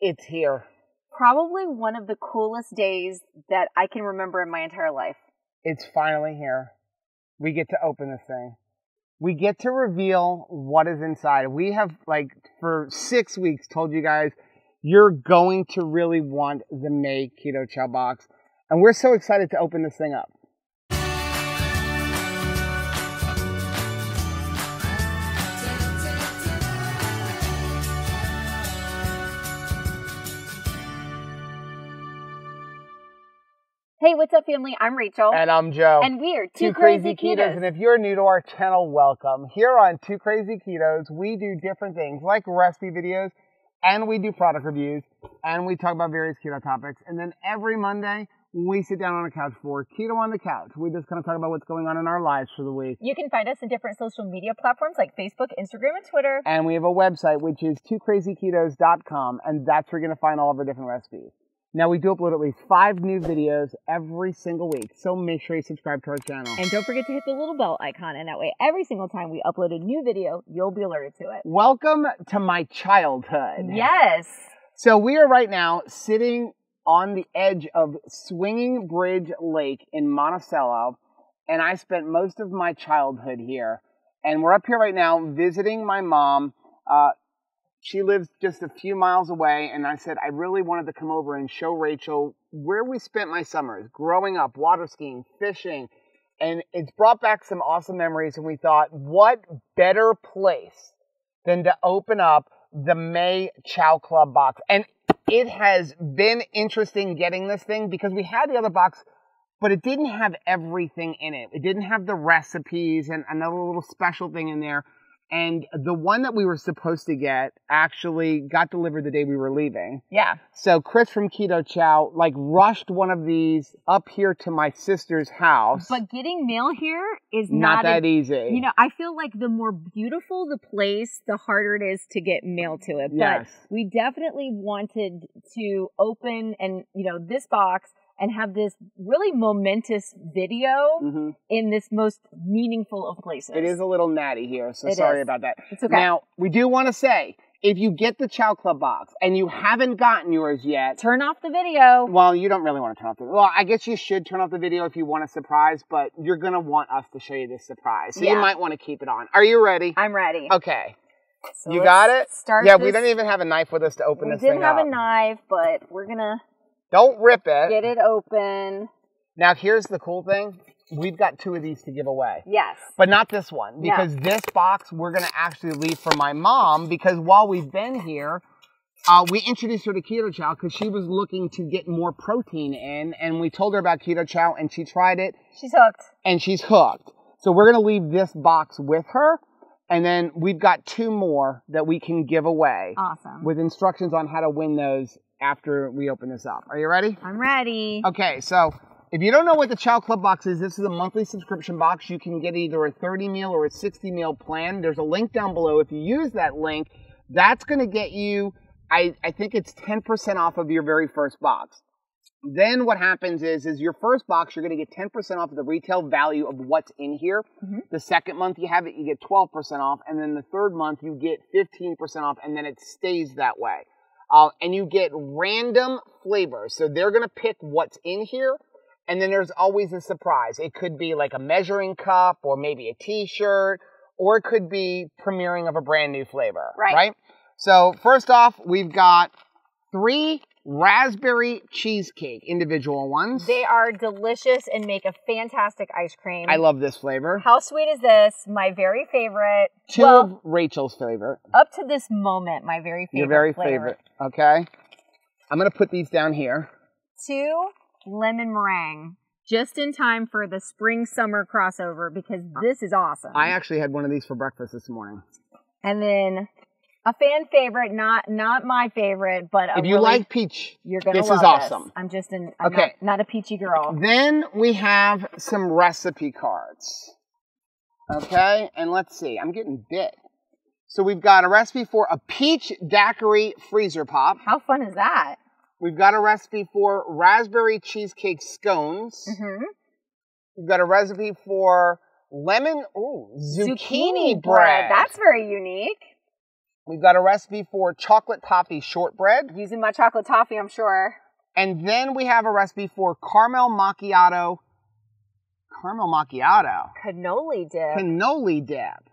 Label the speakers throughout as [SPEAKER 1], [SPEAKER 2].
[SPEAKER 1] It's here.
[SPEAKER 2] Probably one of the coolest days that I can remember in my entire life.
[SPEAKER 1] It's finally here. We get to open this thing. We get to reveal what is inside. We have, like, for six weeks told you guys you're going to really want the May Keto Chow box. And we're so excited to open this thing up.
[SPEAKER 2] Hey, what's up, family? I'm Rachel.
[SPEAKER 1] And I'm Joe.
[SPEAKER 2] And we are Two, Crazy, Ketos.
[SPEAKER 1] And if you're new to our channel, welcome. Here on Two Crazy Ketos, we do different things like recipe videos, and we do product reviews, and we talk about various keto topics. And then every Monday, we sit down on a couch for Keto on the Couch. We just kind of talk about what's going on in our lives for the week.
[SPEAKER 2] You can find us in different social media platforms like Facebook, Instagram, and Twitter.
[SPEAKER 1] And we have a website, which is twocrazyketos.com, and that's where you're going to find all of our different recipes. Now, we do upload at least five new videos every single week, so make sure you subscribe to our channel.
[SPEAKER 2] And don't forget to hit the little bell icon, and that way, every single time we upload a new video, you'll be alerted to it.
[SPEAKER 1] Welcome to my childhood.
[SPEAKER 2] Yes.
[SPEAKER 1] So, we are right now sitting on the edge of Swinging Bridge Lake in Monticello, and I spent most of my childhood here. And we're up here right now visiting my mom. Uh, she lives just a few miles away, and I said I really wanted to come over and show Rachel where we spent my summers growing up, water skiing, fishing, and it's brought back some awesome memories. And we thought, what better place than to open up the May Chow Club box? And it has been interesting getting this thing because we had the other box, but it didn't have everything in it. It didn't have the recipes and another little special thing in there. And the one that we were supposed to get actually got delivered the day we were leaving.
[SPEAKER 2] Yeah.
[SPEAKER 1] So Chris from Keto Chow like rushed one of these up here to my sister's house.
[SPEAKER 2] But getting mail here is
[SPEAKER 1] not,
[SPEAKER 2] not,
[SPEAKER 1] that
[SPEAKER 2] a,
[SPEAKER 1] easy.
[SPEAKER 2] You know, I feel like the more beautiful the place, the harder it is to get mail to it.
[SPEAKER 1] Yes.
[SPEAKER 2] But we definitely wanted to open and, you know, this box and have this really momentous video
[SPEAKER 1] Mhm.
[SPEAKER 2] in this most meaningful of places.
[SPEAKER 1] It is a little natty here, so
[SPEAKER 2] It
[SPEAKER 1] sorry
[SPEAKER 2] is.
[SPEAKER 1] about that.
[SPEAKER 2] It's okay.
[SPEAKER 1] Now, we do want to say, if you get the Chow Club box and you haven't gotten yours yet,
[SPEAKER 2] Turn off the video.
[SPEAKER 1] well, you don't really want to turn off the Well, I guess you should turn off the video if you want a surprise, but you're going to want us to show you this surprise. So you might want to keep it on. Are you ready?
[SPEAKER 2] I'm ready.
[SPEAKER 1] Okay.
[SPEAKER 2] So
[SPEAKER 1] you got it?
[SPEAKER 2] Start
[SPEAKER 1] yeah, we
[SPEAKER 2] this-
[SPEAKER 1] don't even have a knife with us to open this thing up.
[SPEAKER 2] We didn't have a knife, but we're gonna
[SPEAKER 1] Don't rip it.
[SPEAKER 2] get it open.
[SPEAKER 1] Now, here's the cool thing. We've got two of these to give away.
[SPEAKER 2] Yes.
[SPEAKER 1] But not this one,
[SPEAKER 2] No.
[SPEAKER 1] because this box we're going to actually leave for my mom, because while we've been here, uh, we introduced her to Keto Chow because she was looking to get more protein in, and we told her about Keto Chow, and she tried it,
[SPEAKER 2] She's hooked.
[SPEAKER 1] and she's hooked. So we're going to leave this box with her, and then we've got two more that we can give away
[SPEAKER 2] Awesome.
[SPEAKER 1] with instructions on how to win those after we open this up. Are you ready?
[SPEAKER 2] I'm ready.
[SPEAKER 1] Okay, so if you don't know what the Chow Club box is, this is a monthly subscription box. You can get either a 30 meal or a 60 meal plan. There's a link down below. If you use that link, that's going to get you, I, I think it's 10% off of your very first box. Then what happens is, is your first box, you're going to get 10% off of the retail value of what's in here.
[SPEAKER 2] Mhm.
[SPEAKER 1] The second month you have it, you get 12% off. And then the third month you get 15% off and then it stays that way. Uh, and you get random flavors. So they're going to pick what's in here. And then there's always a surprise. It could be like a measuring cup or maybe a t-shirt or it could be premiering of a brand new flavor.
[SPEAKER 2] Right.
[SPEAKER 1] Right. So first off, we've got three raspberry cheesecake individual ones.
[SPEAKER 2] They are delicious and make a fantastic ice cream.
[SPEAKER 1] I love this flavor.
[SPEAKER 2] How sweet is this? My very favorite.
[SPEAKER 1] Two
[SPEAKER 2] well,
[SPEAKER 1] of Rachel's favorite.
[SPEAKER 2] up to this moment, my very favorite.
[SPEAKER 1] Your very
[SPEAKER 2] flavor.
[SPEAKER 1] favorite. Okay. I'm going to put these down here.
[SPEAKER 2] Two lemon meringue. Just in time for the spring summer crossover because this is awesome.
[SPEAKER 1] I actually had one of these for breakfast this morning.
[SPEAKER 2] and then a fan favorite, not not my favorite, but a
[SPEAKER 1] if you
[SPEAKER 2] really-
[SPEAKER 1] like peach,
[SPEAKER 2] you're gonna
[SPEAKER 1] this
[SPEAKER 2] love
[SPEAKER 1] is awesome.
[SPEAKER 2] I'm just an I'm
[SPEAKER 1] Okay.
[SPEAKER 2] not, not a peachy girl.
[SPEAKER 1] Then we have some recipe cards. Okay, and let's see. I'm getting bit. So we've got a recipe for a peach daiquiri freezer pop.
[SPEAKER 2] How fun is that?
[SPEAKER 1] We've got a recipe for raspberry cheesecake scones.
[SPEAKER 2] Mm-hmm.
[SPEAKER 1] We've got a recipe for lemon, ooh, zucchini, bread.
[SPEAKER 2] That's very unique.
[SPEAKER 1] We've got a recipe for chocolate toffee shortbread.
[SPEAKER 2] Using my chocolate toffee, I'm sure.
[SPEAKER 1] And then we have a recipe for caramel macchiato, caramel macchiato,
[SPEAKER 2] Cannoli dip.
[SPEAKER 1] cannoli dip.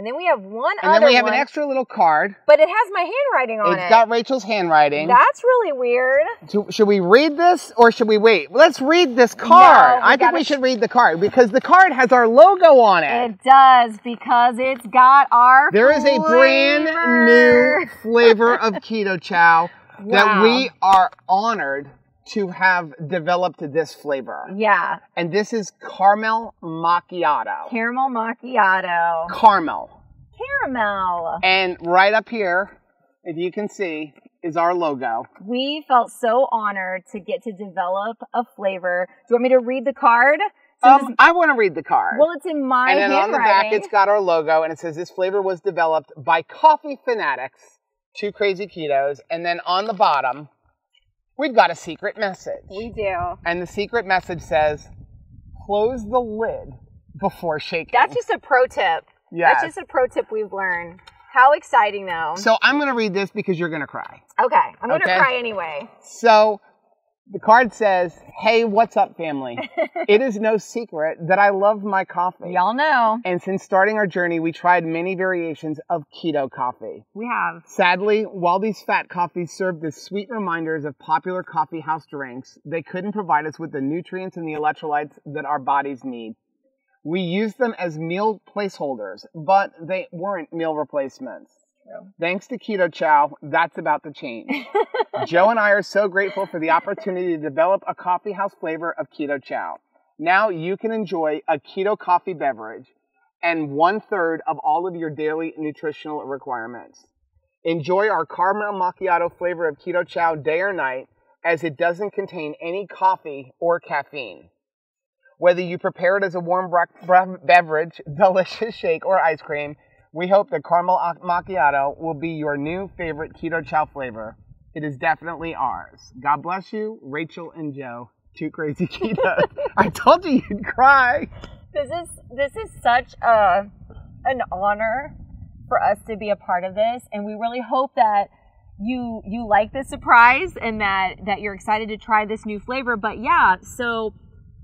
[SPEAKER 2] And then we have one other.
[SPEAKER 1] And then we have
[SPEAKER 2] one,
[SPEAKER 1] an extra little card.
[SPEAKER 2] but it has my handwriting on
[SPEAKER 1] It's
[SPEAKER 2] it.
[SPEAKER 1] It's got Rachel's handwriting.
[SPEAKER 2] That's really weird.
[SPEAKER 1] So should we read this or should we wait? Let's read this card.
[SPEAKER 2] we
[SPEAKER 1] I think we should read the card because the card has our logo on it.
[SPEAKER 2] It does because it's got our. flavor.
[SPEAKER 1] There is a brand new flavor of keto chow that we are honored to have developed this flavor.
[SPEAKER 2] Yeah,
[SPEAKER 1] And this is caramel macchiato.
[SPEAKER 2] caramel macchiato.
[SPEAKER 1] Caramel.
[SPEAKER 2] Caramel.
[SPEAKER 1] And right up here, if you can see, is our logo.
[SPEAKER 2] We felt so honored to get to develop a flavor. Do you want me to read the card?
[SPEAKER 1] Um,
[SPEAKER 2] this-
[SPEAKER 1] I want to read the card.
[SPEAKER 2] well, it's in my
[SPEAKER 1] and then on the back, it's got our logo, and it says this flavor was developed by Coffee Fanatics, two crazy ketos. And then on the bottom, we've got a secret message.
[SPEAKER 2] we do.
[SPEAKER 1] And the secret message says, close the lid before shaking.
[SPEAKER 2] That's just a pro tip.
[SPEAKER 1] Yes.
[SPEAKER 2] That's just a pro tip we've learned. How exciting, though.
[SPEAKER 1] So I'm going to read this because you're going to cry.
[SPEAKER 2] okay, I'm going to
[SPEAKER 1] Okay.
[SPEAKER 2] cry anyway.
[SPEAKER 1] So the card says, Hey, what's up, family? it is no secret that I love my coffee.
[SPEAKER 2] Y'all know
[SPEAKER 1] And since starting our journey, we tried many variations of keto coffee.
[SPEAKER 2] we have.
[SPEAKER 1] Sadly, while these fat coffees served as sweet reminders of popular coffee house drinks, they couldn't provide us with the nutrients and the electrolytes that our bodies need. We used them as meal placeholders, but they weren't meal replacements. Thanks to Keto Chow, that's about to change. Joe and I are so grateful for the opportunity to develop a coffee house flavor of Keto Chow. Now you can enjoy a keto coffee beverage and one third of all of your daily nutritional requirements. Enjoy our caramel macchiato flavor of Keto Chow day or night as it doesn't contain any coffee or caffeine. Whether you prepare it as a warm beverage, delicious shake, or ice cream, we hope that caramel macchiato will be your new favorite Keto Chow flavor. It is definitely ours. God bless you, Rachel and Joe, two crazy keto. I told you you'd cry.
[SPEAKER 2] This is this is such a an honor for us to be a part of this, and we really hope that you you like the surprise and that that you're excited to try this new flavor. But yeah, so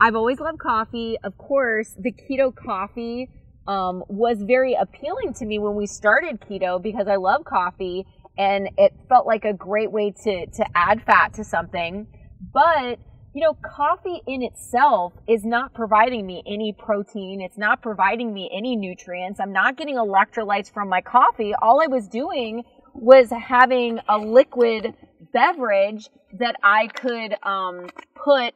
[SPEAKER 2] I've always loved coffee. Of course, the keto coffee um, was very appealing to me when we started keto because I love coffee and it felt like a great way to to add fat to something. But you know, coffee in itself is not providing me any protein. It's not providing me any nutrients. I'm not getting electrolytes from my coffee. All I was doing was having a liquid beverage that I could um, put,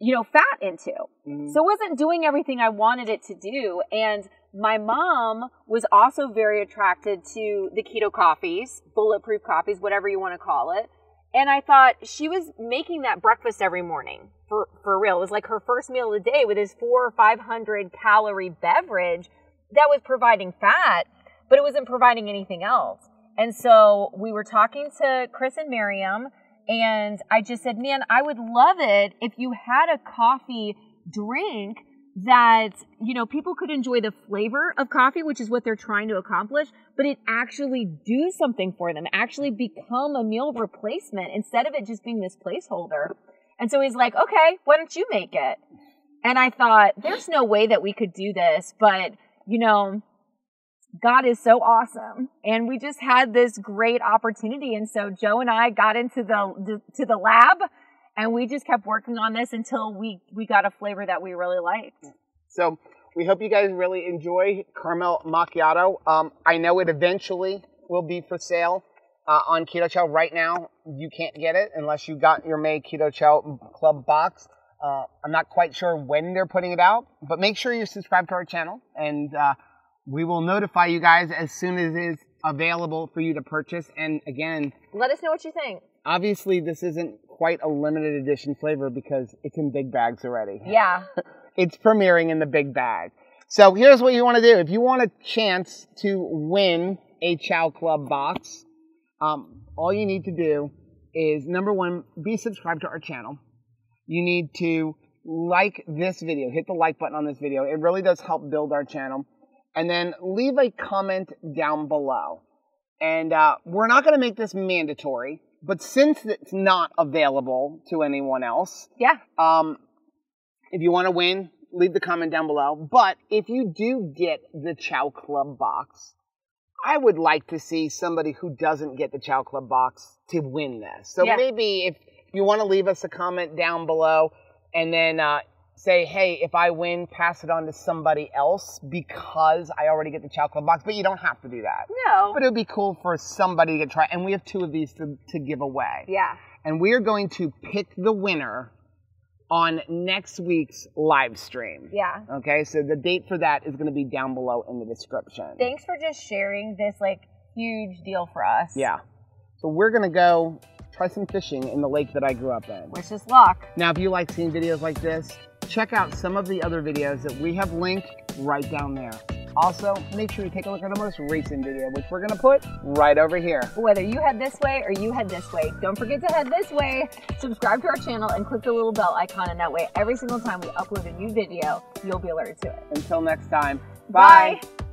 [SPEAKER 2] you know, fat into. Mm-hmm. So it wasn't doing everything I wanted it to do. And my mom was also very attracted to the keto coffees, bulletproof coffees, whatever you want to call it. And I thought she was making that breakfast every morning for, for real. It was like her first meal of the day with this four or 500 calorie beverage that was providing fat, but it wasn't providing anything else. And so we were talking to Chris and Miriam, and I just said, man, I would love it if you had a coffee drink that you know people could enjoy the flavor of coffee which is what they're trying to accomplish but it actually do something for them actually become a meal replacement instead of it just being this placeholder. And so he's like okay why don't you make it? And i thought there's no way that we could do this but you know God is so awesome. And we just had this great opportunity. And so Joe and I got into the, to the lab and we just kept working on this until we, we got a flavor that we really liked.
[SPEAKER 1] So we hope you guys really enjoy caramel macchiato. Um, I know it eventually will be for sale uh, on Keto Chow. Right now, you can't get it unless you got your May Keto Chow Club box. Uh, I'm not quite sure when they're putting it out, but make sure you subscribe to our channel, and uh, we will notify you guys as soon as it is available for you to purchase. And again,
[SPEAKER 2] Let us know what you think.
[SPEAKER 1] obviously, this isn't quite a limited edition flavor because it's in big bags already
[SPEAKER 2] Yeah.
[SPEAKER 1] it's premiering in the big bag. So here's what you want to do. If you want a chance to win a Chow Club box, um, all you need to do is number one, be subscribed to our channel. You need to like this video, hit the like button on this video. It really does help build our channel. And then leave a comment down below. And uh, we're not going to make this mandatory, but since it's not available to anyone else,
[SPEAKER 2] Yeah.
[SPEAKER 1] um, if you want to win, leave the comment down below. But if you do get the Chow Club box, I would like to see somebody who doesn't get the Chow Club box to win this. So
[SPEAKER 2] Yeah.
[SPEAKER 1] maybe if you want to leave us a comment down below and then uh, say, hey, if I win, pass it on to somebody else because I already get the Chow Club box. But you don't have to do that.
[SPEAKER 2] No.
[SPEAKER 1] But it would be cool for somebody to try. And we have two of these to, to give away
[SPEAKER 2] yeah.
[SPEAKER 1] and we are going to pick the winner on next week's live stream.
[SPEAKER 2] Yeah.
[SPEAKER 1] Okay, so the date for that is going to be down below in the description.
[SPEAKER 2] Thanks for just sharing this like huge deal for us.
[SPEAKER 1] Yeah. So we're going to go try some fishing in the lake that I grew up in.
[SPEAKER 2] Wish us luck.
[SPEAKER 1] Now, if you like seeing videos like this, check out some of the other videos that we have linked right down there. Also, make sure you take a look at our most recent video, which we're going to put right over here.
[SPEAKER 2] Whether you head this way or you head this way, don't forget to head this way, subscribe to our channel, and click the little bell icon, and that way every single time we upload a new video, you'll be alerted to it.
[SPEAKER 1] Until next time, bye.
[SPEAKER 2] Bye.